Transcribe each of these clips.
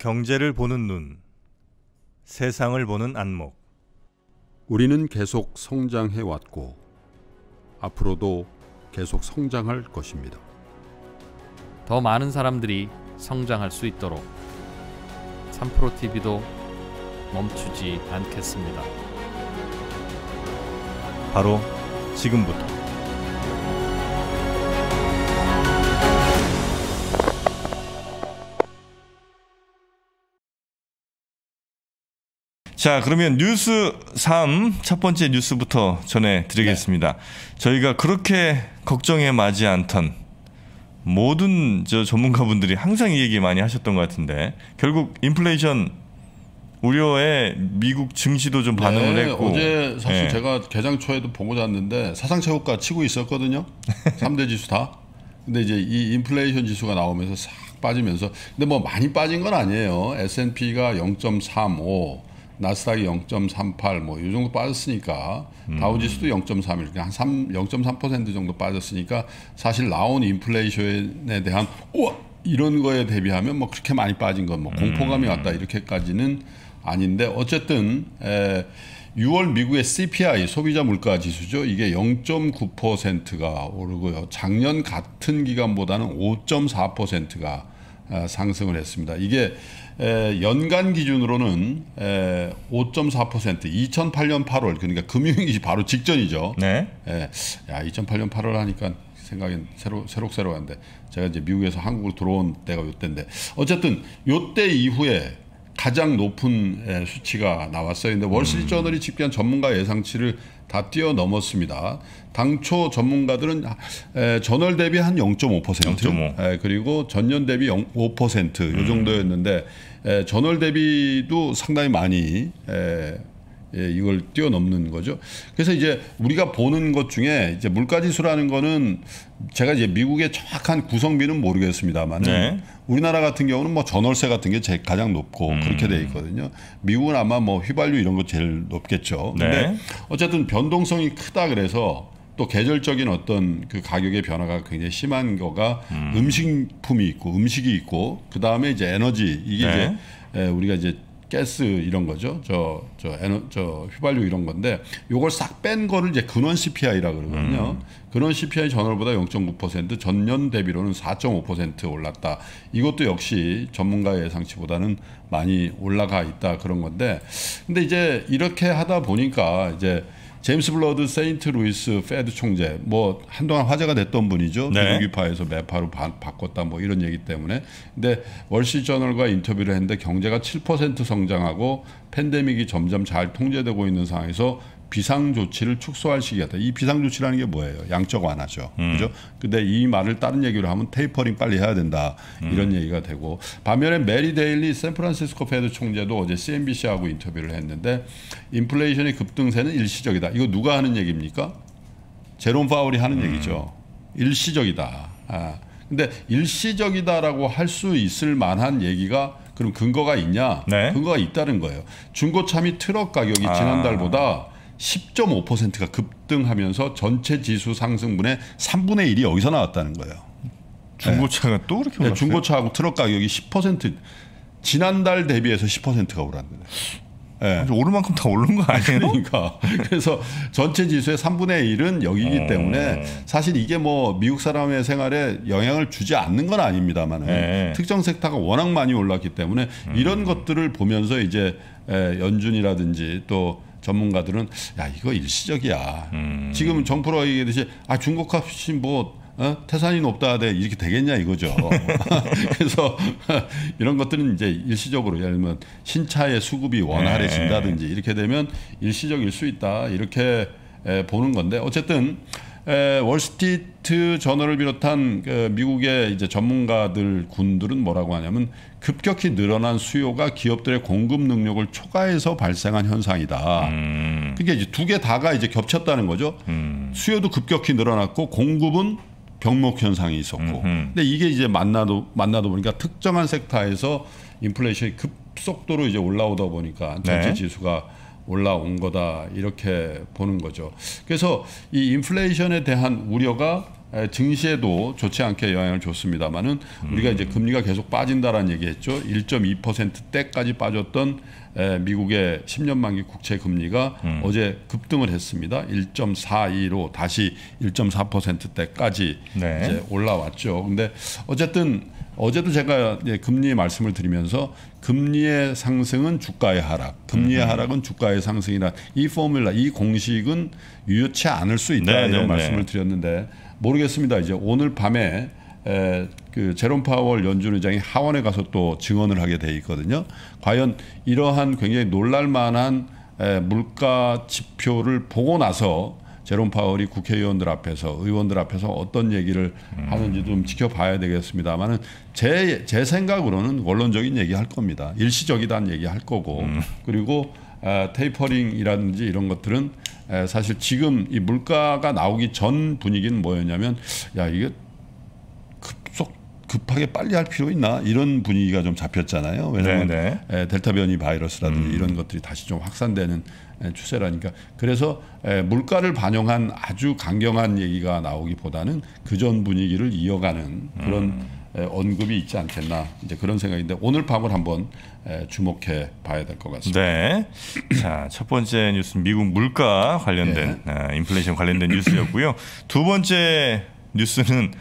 경제를 보는 눈, 세상을 보는 안목. 우리는 계속 성장해 왔고 앞으로도 계속 성장할 것입니다. 더 많은 사람들이 성장할 수 있도록 3프로 TV도 멈추지 않겠습니다. 바로 지금부터. 자, 그러면 뉴스 3 첫 번째 뉴스부터 전해 드리겠습니다. 저희가 그렇게 걱정에 맞지 않던 모든 저 전문가분들이 항상 이 얘기 많이 하셨던 것 같은데 결국 인플레이션 우려에 미국 증시도 좀 반응을 네, 했고 어제 사실 예. 제가 개장 초에도 보고 잤는데 사상 최고가 치고 있었거든요. 3대 지수 다. 근데 이제 이 인플레이션 지수가 나오면서 싹 빠지면서 근데 뭐 많이 빠진 건 아니에요. S&P가 0.35, 나스닥이 0.38뭐 이 정도 빠졌으니까 다우 지수도 0.3 이렇게 한 3, 0.3% 정도 빠졌으니까 사실 나온 인플레이션에 대한 우와 이런 거에 대비하면 뭐 그렇게 많이 빠진 건 뭐 공포감이 왔다 이렇게까지는 아닌데 어쨌든 에, 6월 미국의 CPI 소비자 물가 지수죠. 이게 0.9%가 오르고요. 작년 같은 기간보다는 5.4%가 아, 상승을 했습니다. 이게 에, 연간 기준으로는 에, 5.4% 2008년 8월 그러니까 금융위기 바로 직전이죠. 네. 예. 야, 2008년 8월 하니까 생각이 새로 새록새록한데 제가 이제 미국에서 한국으로 들어온 때가 요때인데 어쨌든 요때 이후에 가장 높은 예, 수치가 나왔어요. 근데 월스트리트저널이 집계한 전문가 예상치를 다 뛰어넘었습니다. 당초 전문가들은 에, 전월 대비 한 0.5%, 0.5. 에, 그리고 전년 대비 0, 5%요 정도였는데 에, 전월 대비도 상당히 많이 에, 예, 이걸 뛰어넘는 거죠. 그래서 이제 우리가 보는 것 중에 이제 물가지수라는 거는 제가 이제 미국의 정확한 구성비는 모르겠습니다만 네. 우리나라 같은 경우는 뭐 전월세 같은 게 제일 가장 높고 음. 그렇게 돼 있거든요. 미국은 아마 뭐 휘발유 이런 거 제일 높겠죠. 근데 네. 어쨌든 변동성이 크다 그래서 또 계절적인 어떤 그 가격의 변화가 굉장히 심한 거가 음. 식품이 있고 음식이 있고 그 다음에 이제 에너지 이게 네. 이제 에, 우리가 이제 가스 이런 거죠. 저, 저, 에너, 저 휘발유 이런 건데 요걸 싹 뺀 거를 이제 근원 CPI라 그러거든요. 근원 CPI 전월보다 0.9% 전년 대비로는 4.5% 올랐다. 이것도 역시 전문가 예상치보다는 많이 올라가 있다 그런 건데 근데 이제 이렇게 하다 보니까 이제 제임스 불러드 세인트 루이스 Fed 총재 뭐 한동안 화제가 됐던 분이죠. 네. 비둘기파에서 매파로 바, 바꿨다 뭐 이런 얘기 때문에. 근데 월스트저널과 인터뷰를 했는데 경제가 7% 성장하고 팬데믹이 점점 잘 통제되고 있는 상황에서 비상 조치를 축소할 시기였다. 이 비상 조치라는 게 뭐예요? 양적 완화죠. 그죠? 근데 이 말을 다른 얘기로 하면 테이퍼링 빨리 해야 된다. 이런 얘기가 되고 반면에 메리 데일리 샌프란시스코 Fed 총재도 어제 CNBC하고 인터뷰를 했는데 인플레이션의 급등세는 일시적이다. 이거 누가 하는 얘기입니까? 제롬 파월이 하는 얘기죠. 일시적이다. 아. 근데 일시적이다라고 할 수 있을 만한 얘기가 그럼 근거가 있냐? 네. 근거가 있다는 거예요. 중고차 및 트럭 가격이 아. 지난달보다 10.5%가 급등하면서 전체 지수 상승분의 3분의 1이 여기서 나왔다는 거예요. 중고차가 또 그렇게 네, 올랐어요? 중고차하고 트럭 가격이 10% 지난달 대비해서 10%가 오랐는데. 예. 오를 만큼 다 오른 거 아니에요? 그러니까 그래서 전체 지수의 3분의 1은 여기기 어. 때문에 사실 이게 뭐 미국 사람의 생활에 영향을 주지 않는 건 아닙니다만 네. 특정 섹터가 워낙 많이 올랐기 때문에 음. 이런 것들을 보면서 이제 에, 연준이라든지 또 전문가들은 야 이거 일시적이야. 음. 지금 정프로가 얘기했듯이 아 중국값이 뭐 어? 태산이 높다 대 이렇게 되겠냐 이거죠. 그래서 이런 것들은 이제 일시적으로 예를 들면 신차의 수급이 원활해진다든지 이렇게 되면 일시적일 수 있다 이렇게 에, 보는 건데 어쨌든 에, 월스트리트 저널을 비롯한 그 미국의 이제 전문가들 군들은 뭐라고 하냐면 급격히 늘어난 수요가 기업들의 공급 능력을 초과해서 발생한 현상이다. 음. 그러니까 이제 두 개 다가 이제 겹쳤다는 거죠. 수요도 급격히 늘어났고 공급은 병목 현상이 있었고. 음흠. 근데 이게 이제 만나도 만나도 보니까 특정한 섹터에서 인플레이션이 급속도로 이제 올라오다 보니까 전체 네. 지수가 올라온 거다 이렇게 보는 거죠. 그래서 이 인플레이션에 대한 우려가 에, 증시에도 좋지 않게 영향을 줬습니다만은 우리가 이제 금리가 계속 빠진다라는 얘기했죠. 1.2%대까지 빠졌던 에, 미국의 10년 만기 국채 금리가 어제 급등을 했습니다. 1.42로 다시 1.4%대까지 네. 이제 올라왔죠. 근데 어쨌든 어제도 제가 금리 말씀을 드리면서 금리의 상승은 주가의 하락, 금리의 하락은 주가의 상승이라 이 포뮬라, 이 공식은 유효치 않을 수 있다 네, 이런 네, 말씀을 드렸는데 모르겠습니다. 이제 오늘 밤에 에, 그 제롬 파월 연준 의장이 하원에 가서 또 증언을 하게 돼 있거든요. 과연 이러한 굉장히 놀랄만한 에, 물가 지표를 보고 나서 제롬 파월이 국회의원들 앞에서 의원들 앞에서 어떤 얘기를 하는지 좀 지켜봐야 되겠습니다만은 제, 제 생각으로는 원론적인 얘기 할 겁니다. 일시적이다는 얘기 할 거고 그리고 아, 테이퍼링이라든지 이런 것들은 에, 사실 지금 이 물가가 나오기 전 분위기는 뭐였냐면 야 이게 급하게 빨리 할 필요 있나 이런 분위기가 좀 잡혔잖아요. 왜냐하면 네, 에, 델타 변이 바이러스라든지 이런 것들이 다시 좀 확산되는 에, 추세라니까 그래서 에, 물가를 반영한 아주 강경한 얘기가 나오기보다는 그전 분위기를 이어가는 그런 에, 언급이 있지 않겠나 이제 그런 생각인데 오늘 밤을 한번 에, 주목해 봐야 될 것 같습니다. 네. 자, 첫 번째 뉴스는 미국 물가 관련된 네. 아, 인플레이션 관련된 뉴스였고요. 두 번째 뉴스는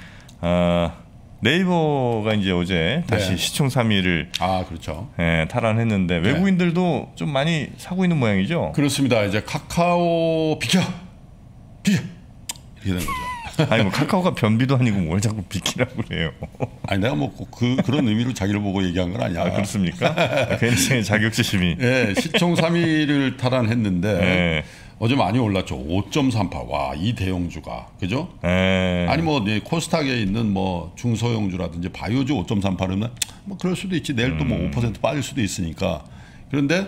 아, 네이버가 이제 어제 다시 네. 시총 3위를 아 그렇죠. 예, 탈환했는데 외국인들도 좀 많이 사고 있는 모양이죠. 그렇습니다. 이제 카카오 비켜 비켜 이렇게 된 거죠. 아니 뭐 카카오가 변비도 아니고 뭘 자꾸 비키라고 그래요. 아니 내가 뭐 그 그런 의미로 자기를 보고 얘기한 건 아니야. 아, 그렇습니까? 아, 굉장히 자격지심이. 예, 시총 3위를 탈환했는데 네. 어제 많이 올랐죠. 5.38. 와, 이 대형주가. 그죠? 예. 아니 뭐 네, 코스닥에 있는 뭐 중소형주라든지 바이오주 5.38이면 뭐 그럴 수도 있지. 내일 또뭐 음. 5% 빠질 수도 있으니까. 그런데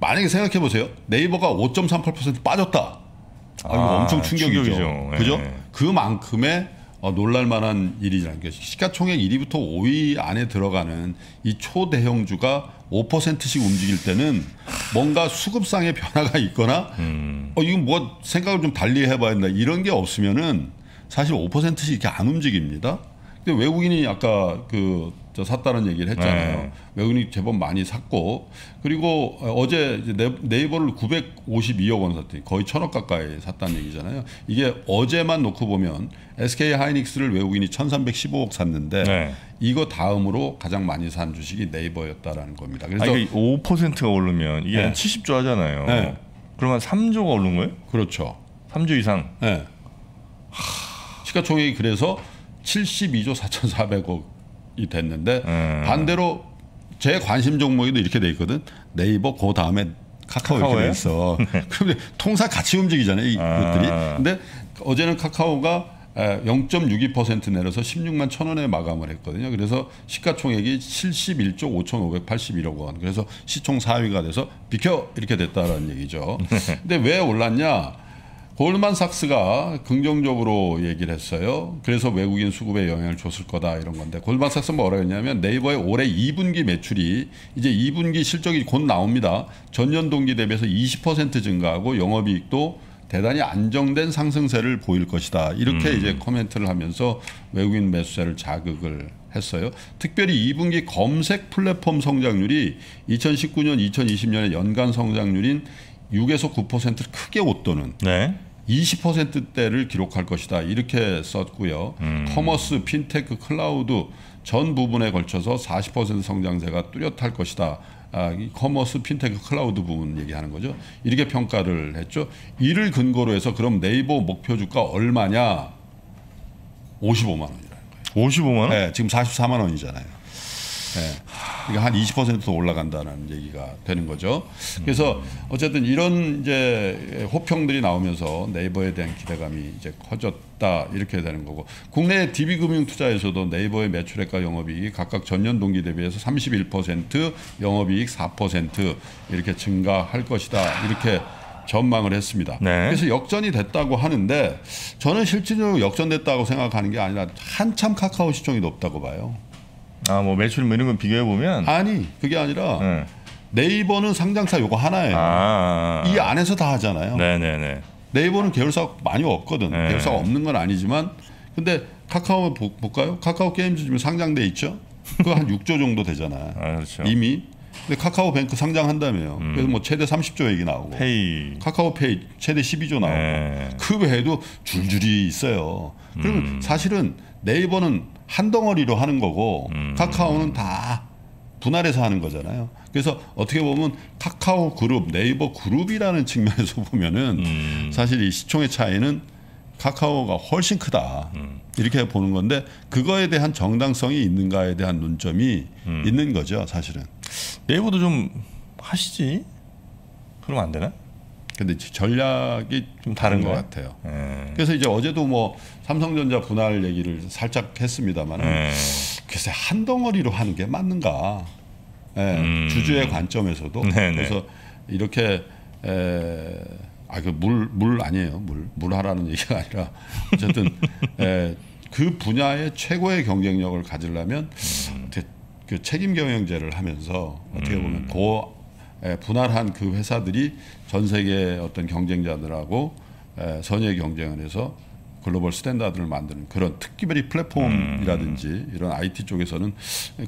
만약에 생각해 보세요. 네이버가 5.38% 빠졌다. 아, 이거 아, 엄청 충격이죠. 충격이죠. 그죠? 예. 그만큼의 어, 놀랄만한 일이라는 게 시가총액 1위부터 5위 안에 들어가는 이 초대형주가 5%씩 움직일 때는 뭔가 수급상의 변화가 있거나 음. 어 이건 뭐 생각을 좀 달리 해봐야 된다 이런 게 없으면은 사실 5%씩 이렇게 안 움직입니다. 근데 외국인이 아까 그저 샀다는 얘기를 했잖아요. 네. 외국인이 제법 많이 샀고 그리고 어제 네- 네이버를 952억 원 샀더니 거의 천억 가까이 샀다는 얘기잖아요. 이게 어제만 놓고 보면 SK 하이닉스를 외국인이 1,315억 샀는데 네. 이거 다음으로 가장 많이 산 주식이 네이버였다라는 겁니다. 그래서 아니, 이게 5%가 오르면 이게 네. 한 70조 하잖아요. 네. 그러면 3조가 오른 거예요? 그렇죠. 3조 이상. 네. 시가총액이 그래서 72조 4,400억이 됐는데 음. 반대로 제 관심 종목에도 이렇게 돼 있거든. 네이버 그 다음에 카카오 이렇게 카카오예요? 돼 있어. 그런데 통사 같이 움직이잖아요. 이 아. 것들이. 근데 어제는 카카오가 0.62% 내려서 16만 천 원에 마감을 했거든요. 그래서 시가총액이 71조 5,581억 원. 그래서 시총 4위가 돼서 비켜 이렇게 됐다라는 얘기죠. 근데 왜 올랐냐? 골만삭스가 긍정적으로 얘기를 했어요. 그래서 외국인 수급에 영향을 줬을 거다 이런 건데 골만삭스 뭐라 했냐면 네이버의 올해 2분기 매출이 이제 2분기 실적이 곧 나옵니다. 전년 동기 대비해서 20% 증가하고 영업이익도 대단히 안정된 상승세를 보일 것이다. 이렇게 이제 코멘트를 하면서 외국인 매수세를 자극을 했어요. 특별히 2분기 검색 플랫폼 성장률이 2019년, 2020년의 연간 성장률인 6에서 9%를 크게 웃도는 네. 20%대를 기록할 것이다. 이렇게 썼고요. commerce, 핀테크, 클라우드 전 부분에 걸쳐서 40% 성장세가 뚜렷할 것이다. 아, 이 commerce, 핀테크, 클라우드 부분 얘기하는 거죠. 이렇게 평가를 했죠. 이를 근거로 해서 그럼 네이버 목표 주가 얼마냐? 55만 원이라는 거예요. 55만 원? 네, 지금 44만 원이잖아요. 네. 그러니까 한 20%더 올라간다는 얘기가 되는 거죠. 그래서 어쨌든 이런 이제 호평들이 나오면서 네이버에 대한 기대감이 이제 커졌다 이렇게 되는 거고 국내 DB금융 투자에서도 네이버의 매출액과 영업이익이 각각 전년 동기 대비해서 31% 영업이익 4% 이렇게 증가할 것이다 이렇게 전망을 했습니다. 네. 그래서 역전이 됐다고 하는데 저는 실질적으로 역전됐다고 생각하는 게 아니라 한참 카카오 시총이 높다고 봐요. 아, 뭐 매출 뭐 이런 거 비교해 보면 아니 그게 아니라 네. 네이버는 상장사 요거 하나예요. 아. 이 안에서 다 하잖아요. 네, 네, 네. 네이버는 계열사가 많이 없거든. 네. 계열사가 없는 건 아니지만 근데 카카오 보- 볼까요? 카카오 게임즈 지금 상장돼 있죠. 그거 한 6조 정도 되잖아요. 아, 그렇죠. 이미. 근데 카카오뱅크 상장한다며요. 그래서 뭐 최대 30조 얘기 나오고. 페이. 카카오페이 최대 12조 나오고. 네. 그 외에도 줄줄이 있어요. 그리고 사실은 네이버는 한 덩어리로 하는 거고 카카오는 다 분할해서 하는 거잖아요. 그래서 어떻게 보면 카카오 그룹, 네이버 그룹이라는 측면에서 보면은 사실 이 시총의 차이는 카카오가 훨씬 크다. 이렇게 보는 건데 그거에 대한 정당성이 있는가에 대한 논점이 있는 거죠, 사실은. 네이버도 좀 하시지. 그러면 안 되나? 근데 전략이 좀 다른 것 다른가요? 같아요. 예. 그래서 이제 어제도 뭐 삼성전자 분할 얘기를 살짝 했습니다만 예. 글쎄 한 덩어리로 하는 게 맞는가? 예, 주주의 관점에서도 음. 네네. 그래서 이렇게 아그 물 물 아니에요 물 물 하라는 얘기가 아니라 어쨌든 에, 그 분야의 최고의 경쟁력을 가지려면 음. 어떻게 그 책임 경영제를 하면서 어떻게 보면 고 에, 분할한 그 회사들이 전 세계 어떤 경쟁자들하고 에, 선의 경쟁을 해서 global standard를 만드는 그런 특히 뭐 이 플랫폼이라든지 음. 이런 IT 쪽에서는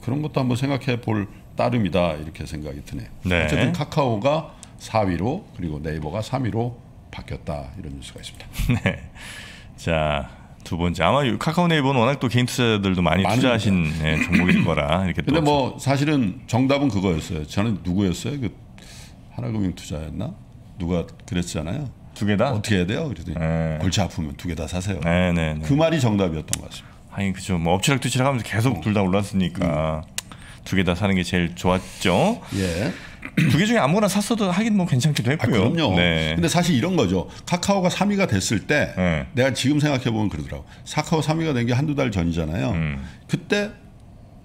그런 것도 한번 생각해 볼 따름이다 이렇게 생각이 드네요. 네. 어쨌든 카카오가 4위로 그리고 네이버가 3위로 바뀌었다 이런 뉴스가 있습니다. 자, 두 번째. 아마 이 카카오 네이버는 워낙 또 개인 투자자들도 많이. 투자하신 예, 종목일 거라 이렇게 근데 또뭐 사실은 정답은 그거였어요. 저는 누구였어요? 그 하나금융 투자였나? 누가 그랬잖아요. 두 개 다? 어떻게 해야 돼요? 그랬더니 네. 골치 아프면 두 개 다 사세요. 네, 네, 네. 그 말이 정답이었던 것 같습니다. 아니 그죠. 뭐 엎치락뒤치락 하면서 계속 둘다 올랐으니까 두개 다 사는 게 제일 좋았죠. 예. 두 개 중에 아무거나 샀어도 하긴 뭐 괜찮기도 아, 했고요. 그럼요. 네. 근데 사실 이런 거죠. 카카오가 3위가 됐을 때 네. 내가 지금 생각해 보면 그러더라고. 카카오 3위가 된 게 한두 달 전이잖아요. 음. 그때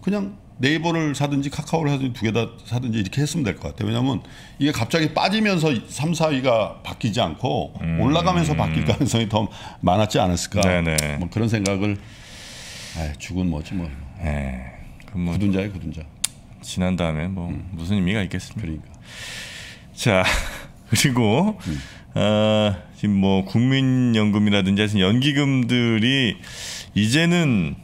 그냥 네이버를 사든지 카카오를 사든지 두 개 다 사든지 이렇게 했으면 될 것 같아요. 왜냐하면 이게 갑자기 빠지면서 3, 4위가 바뀌지 않고 올라가면서 바뀔 가능성이 더 많았지 않았을까. 음. 네네. 뭐 그런 생각을 아, 죽은 뭐지 뭐. 네. 그럼 뭐 구둔자예 구둔자. 지난 다음에 뭐 음. 무슨 의미가 있겠습니까? 그러니까. 자 그리고 음. 어, 지금 뭐 국민연금이라든지 하여튼 연기금들이 이제는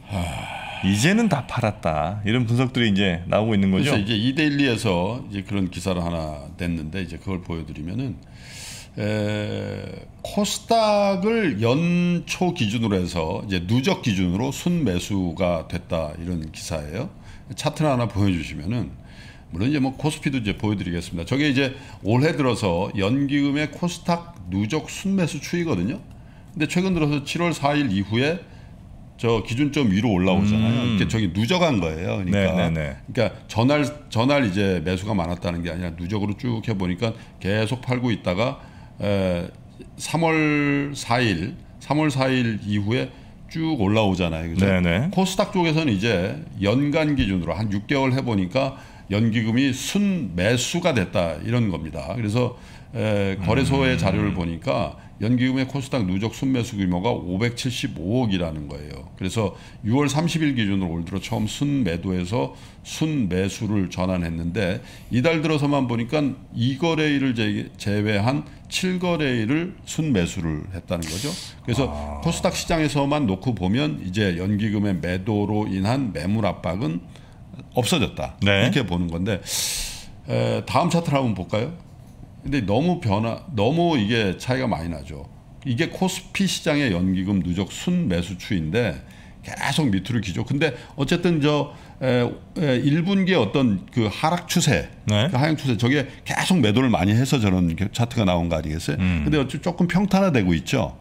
이제는 다 팔았다 이런 분석들이 이제 나오고 있는 거죠. 그래서 이제 이데일리에서 이제 그런 기사를 하나 냈는데 이제 그걸 보여드리면은 에, 코스닥을 연초 기준으로 해서 이제 누적 기준으로 순매수가 됐다 이런 기사예요. 차트를 하나 보여주시면은 물론 이제 뭐 코스피도 이제 보여드리겠습니다. 저게 이제 올해 들어서 연기금의 코스닥 누적 순매수 추이거든요. 근데 최근 들어서 7월 4일 이후에 저 기준점 위로 올라오잖아요. 이게 저기 누적한 거예요. 그러니까, 음. 네, 네, 네. 그러니까 전날 전날 이제 매수가 많았다는 게 아니라 누적으로 쭉 해보니까 계속 팔고 있다가 에, 3월 4일, 3월 4일 이후에 쭉 올라오잖아요. 그죠? 네, 네. 코스닥 쪽에서는 이제 연간 기준으로 한 6개월 해보니까 연기금이 순 매수가 됐다 이런 겁니다. 그래서 에, 거래소의 자료를 보니까 연기금의 코스닥 누적 순매수 규모가 575억이라는 거예요. 그래서 6월 30일 기준으로 올 들어 처음 순매도에서 순매수를 전환했는데 이달 들어서만 보니까 2거래일을 제- 제외한 7거래일을 순매수를 했다는 거죠. 그래서 코스닥 시장에서만 놓고 보면 이제 연기금의 매도로 인한 매물 압박은 없어졌다. 네. 이렇게 보는 건데 에, 다음 차트를 한번 볼까요? 근데 너무 변화, 너무 이게 차이가 많이 나죠. 이게 코스피 시장의 연기금 누적 순 매수 추인데 계속 밑으로 기죠. 근데 어쨌든 저 에, 에, 1분기의 어떤 그 하락 추세, 네. 그 하향 추세, 저게 계속 매도를 많이 해서 저런 이렇게 차트가 나온 거 아니겠어요? 근데 어째 조금 평탄화되고 있죠.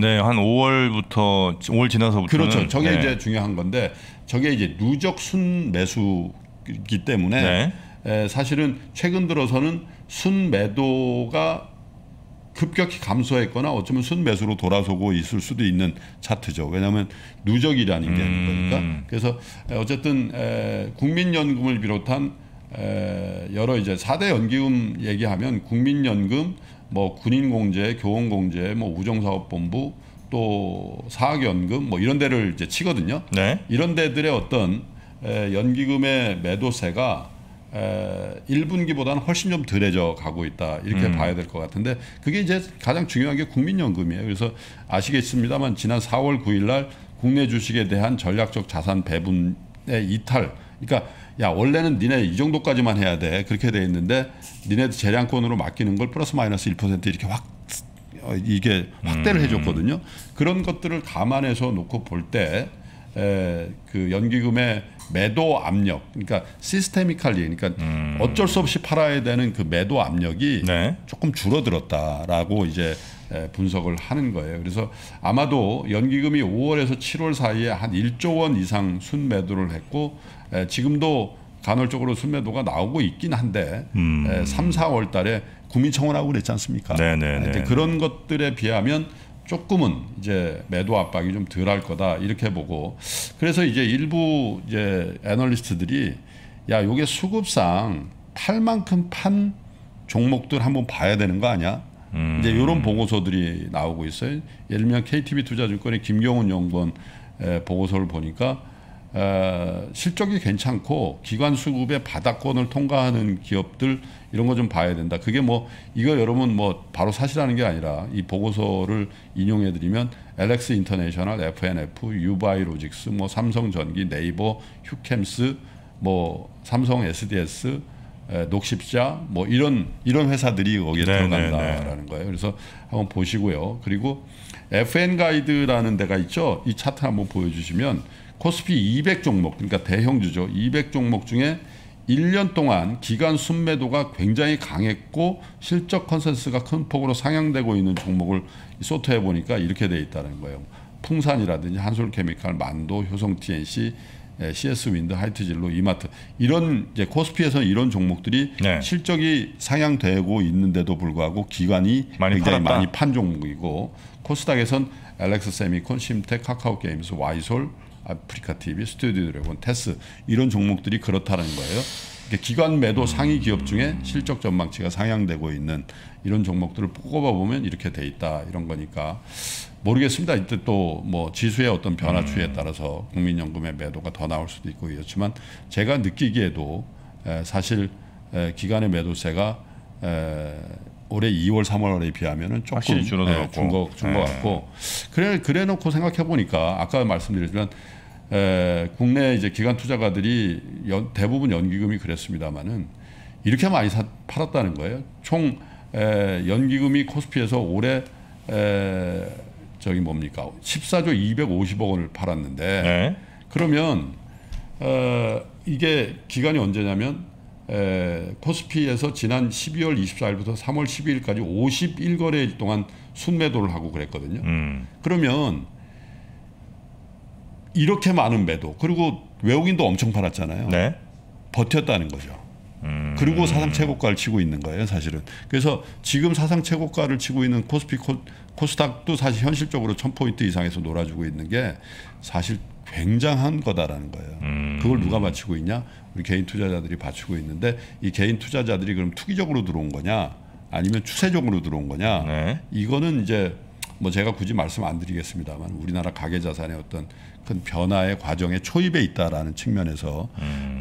네, 한 5월부터 5월 지나서부터 그렇죠. 저게 이제 중요한 건데 저게 이제 누적 순 매수이기 때문에 네. 에, 사실은 최근 들어서는 순 매도가 급격히 감소했거나 어쩌면 순 매수로 돌아서고 있을 수도 있는 차트죠. 왜냐하면 누적이라는 게 음. 거니까. 그래서 에, 어쨌든 에, 국민연금을 비롯한 에, 여러 이제 4대 연기금 얘기하면 국민연금, 뭐 군인공제, 교원공제, 뭐 우정사업본부 또 사학연금 뭐 이런 데를 이제 치거든요. 네. 이런 데들의 어떤 에, 연기금의 매도세가 에, 1분기보다는 훨씬 좀 덜해져 가고 있다 이렇게 음. 봐야 될 것 같은데 그게 이제 가장 중요한 게 국민연금이에요. 그래서 아시겠습니다만 지난 4월 9일날 국내 주식에 대한 전략적 자산 배분의 이탈. 그러니까 야 원래는 니네 이 정도까지만 해야 돼 그렇게 돼 있는데 니네 재량권으로 맡기는 걸 플러스 마이너스 1% 이렇게 확 어, 이게 확대를 해줬거든요. 그런 것들을 감안해서 놓고 볼 때 그 연기금의 매도 압력, 그러니까 시스테미칼리, 그러니까 어쩔 수 없이 팔아야 되는 그 매도 압력이 네. 조금 줄어들었다라고 이제 에, 분석을 하는 거예요. 그래서 아마도 연기금이 5월에서 7월 사이에 한 1조 원 이상 순매도를 했고 에, 지금도 간헐적으로 순매도가 나오고 있긴 한데 에, 3, 4월 달에 국민청원하고 그랬지 않습니까? 음. 네네네. 하여튼 그런 것들에 비하면 조금은 이제 매도 압박이 좀 덜할 거다 이렇게 보고 그래서 이제 일부 이제 애널리스트들이 야 요게 수급상 팔 만큼 판 종목들 한번 봐야 되는 거 아니야? 음. 이제 이런 보고서들이 나오고 있어요. 예를 들면 KTB 투자증권의 김경훈 연구원 에, 보고서를 보니까 에, 실적이 괜찮고 기관 수급의 바닥권을 통과하는 기업들 이런 거 좀 봐야 된다. 그게 뭐 이거 여러분 뭐 바로 사시라는 게 아니라 이 보고서를 인용해 드리면 LX 인터내셔널, F&F, 유바이오로직스, 뭐 삼성전기, 네이버, 휴켐스, 뭐 삼성 SDS, 에, 녹십자 뭐 이런 이런 회사들이 거기에 네, 들어간다라는 거예요. 그래서 한번 보시고요. 그리고 FN 가이드라는 데가 있죠. 이 차트 한번 보여주시면 코스피 200 종목 그러니까 대형주죠. 200 종목 중에 1년 동안 기관 순매도가 굉장히 강했고 실적 컨센서스가 큰 폭으로 상향되고 있는 종목을 sort해 보니까 이렇게 돼 있다는 거예요. 풍산이라든지 한솔케미칼, 만도, 효성 TNC, 에, CS 윈드, 하이트진로, 이마트 이런 이제 코스피에서는 이런 종목들이 네. 실적이 상향되고 있는데도 불구하고 기관이 많이 굉장히 팔았다. 많이 판 종목이고 코스닥에선 LX 세미콘, 심텍, 카카오 게임스, 와이솔, 아프리카 TV, 스튜디오 드래곤, 테스 이런 종목들이 그렇다는 거예요. 기관 매도 상위 기업 중에 실적 전망치가 상향되고 있는 이런 종목들을 뽑아 보면 이렇게 돼 있다 이런 거니까 모르겠습니다. 이때 또 뭐 지수의 어떤 변화 추이에 따라서 국민연금의 매도가 더 나올 수도 있고 이렇지만 제가 느끼기에도 에, 사실 에, 기관의 매도세가 에, 올해 2월 3월에 비하면은 조금 확실히 줄어들었고. 준것 준것 네. 같고 그래 그래 놓고 생각해 보니까 아까 말씀드렸지만 에, 국내 이제 기관 투자가들이 연- 대부분 연기금이 그랬습니다만은 이렇게 많이 사, 팔았다는 거예요. 총 에, 연기금이 코스피에서 올해 에, 저기 뭡니까 14조 250억 원을 팔았는데 네. 그러면 어, 이게 기간이 언제냐면 에, 코스피에서 지난 12월 24일부터 3월 12일까지 51거래일 동안 순매도를 하고 그랬거든요. 음. 그러면 이렇게 많은 매도 그리고 외국인도 엄청 팔았잖아요. 네. 버텼다는 거죠. 음. 그리고 사상 최고가를 치고 있는 거예요, 사실은. 그래서 지금 사상 최고가를 치고 있는 코스피 코, 코스닥도 사실 현실적으로 1000포인트 이상에서 놀아주고 있는 게 사실 굉장한 거다라는 거예요. 음. 그걸 누가 맞추고 있냐? 우리 개인 투자자들이 받치고 있는데 이 개인 투자자들이 그럼 투기적으로 들어온 거냐? 아니면 추세적으로 들어온 거냐? 네. 이거는 이제 뭐 제가 굳이 말씀 안 드리겠습니다만 우리나라 가계 자산의 어떤 큰 변화의 과정에 초입에 있다라는 측면에서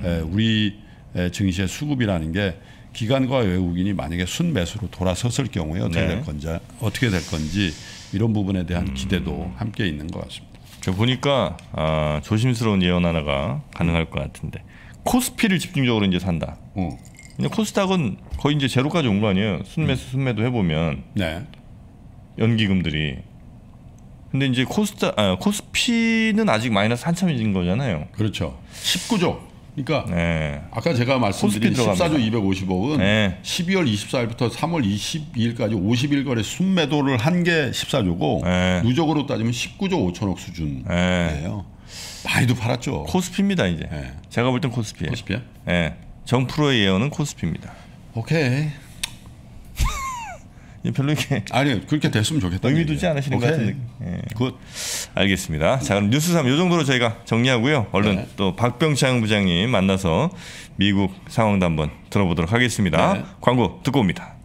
에, 우리 에, 증시의 수급이라는 게 기관과 외국인이 만약에 순매수로 돌아섰을 경우에 어떻게 네. 될 건지 어떻게 될 건지 이런 부분에 대한 기대도 함께 있는 것 같습니다. 저 보니까 아, 조심스러운 예언 하나가 가능할 것 같은데 코스피를 집중적으로 이제 산다. 어. 근데 코스닥은 거의 이제 제로까지 온 거 아니에요. 순매수 순매도 해보면 네. 연기금들이. 근데 이제 코스닥 아, 코스피는 아직 마이너스 한참인 거잖아요. 그렇죠. 19조. 그러니까 네. 아까 제가 말씀드린 코스피 14조 250억은 네. 12월 24일부터 3월 22일까지 51거래 순매도를 한 게 14조고 네. 누적으로 따지면 19조 5천억 수준이에요. 네. 많이도 팔았죠. 코스피입니다 이제. 네. 제가 볼 땐 코스피예요. 코스피야? 네. 정프로의 예언은 코스피입니다. 오케이. 이게 별로 이렇게 아니 그렇게 됐으면 좋겠다. 의미 두지 않으시는 것 같은데. 예. Good. 알겠습니다. 자, 그럼 뉴스 3 이 정도로 저희가 정리하고요. 얼른 네. 또 박병창 부장님 만나서 미국 상황도 한번 들어보도록 하겠습니다. 네. 광고 듣고 옵니다.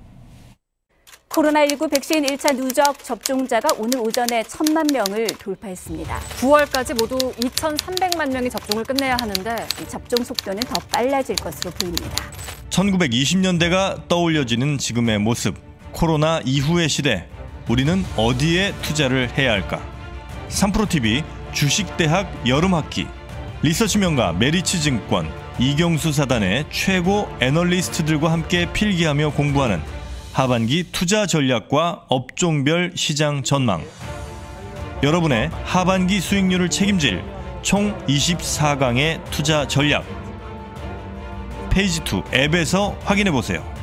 코로나19 백신 1차 누적 접종자가 오늘 오전에 천만 명을 돌파했습니다. 9월까지 모두 2,300만 명이 접종을 끝내야 하는데 이 접종 속도는 더 빨라질 것으로 보입니다. 1920년대가 떠올려지는 지금의 모습. 코로나 이후의 시대. 우리는 어디에 투자를 해야 할까? 3프로TV 주식대학 여름학기. 리서치 명가 메리츠증권 이경수 사단의 최고 애널리스트들과 함께 필기하며 공부하는 하반기 투자 전략과 업종별 시장 전망. 여러분의 하반기 수익률을 책임질 총 24강의 투자 전략. 페이지 2 앱에서 확인해 보세요.